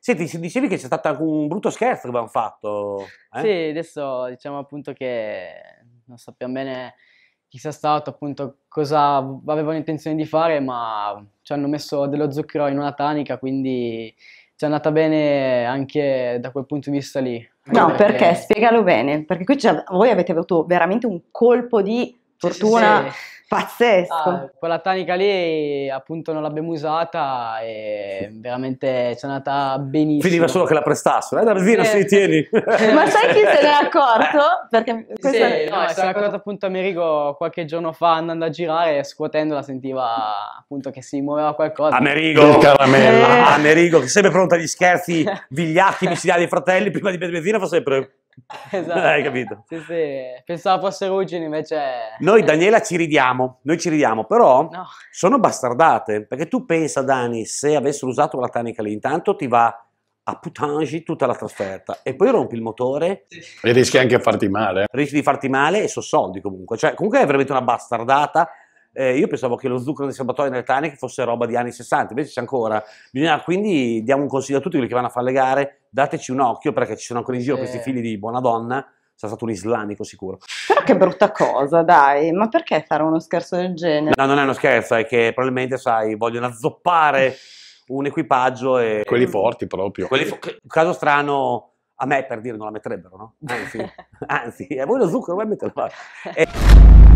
Senti, dicevi che c'è stato un brutto scherzo che abbiamo fatto. Eh? Sì, adesso diciamo appunto che non sappiamo bene chi sia stato, appunto cosa avevano intenzione di fare, ma ci hanno messo dello zucchero in una tanica, quindi ci è andata bene anche da quel punto di vista lì. No, perché? Spiegalo bene, perché qui voi avete avuto veramente un colpo di fortuna sì, sì, sì. pazzesco. Ah, quella tanica lì appunto non l'abbiamo usata e veramente ci è andata benissimo. Finiva solo che la prestassero, eh dai via, si tieni. Ma sai chi se n'è accorto? Perché sì, è... no, se n'è accorto appunto Amerigo qualche giorno fa andando a girare e scuotendo la sentiva appunto che si muoveva qualcosa. Amerigo, caramella. Eh. Amerigo che sempre pronto agli scherzi vigliacchi micidiali dei fratelli prima di benzina fa sempre esatto. Hai capito? Sì, sì. Pensavo fosse ruggine, invece... Noi, Daniela, ci ridiamo, noi ci ridiamo, però no. sono bastardate, perché tu pensa, Dani, se avessero usato quella tanica lì, intanto ti va a putangi tutta la trasferta e poi rompi il motore e rischi anche a farti male rischi di farti male e so soldi comunque cioè comunque è veramente una bastardata eh, io pensavo che lo zucchero dei serbatoio nelle taniche fosse roba di anni 60, invece c'è ancora. Bisogna, quindi diamo un consiglio a tutti quelli che vanno a fare le gare, dateci un occhio perché ci sono ancora in giro eh. questi figli di buona donna, sarà stato un islamico sicuro. Però che brutta cosa, dai, ma perché fare uno scherzo del genere? No, non è uno scherzo, è che probabilmente, sai, vogliono azzoppare un equipaggio e... Quelli forti proprio. Quelli fo- caso strano, a me per dire non la metterebbero, no? Anzi, anzi, a voi lo zucchero, voi metterlo. E...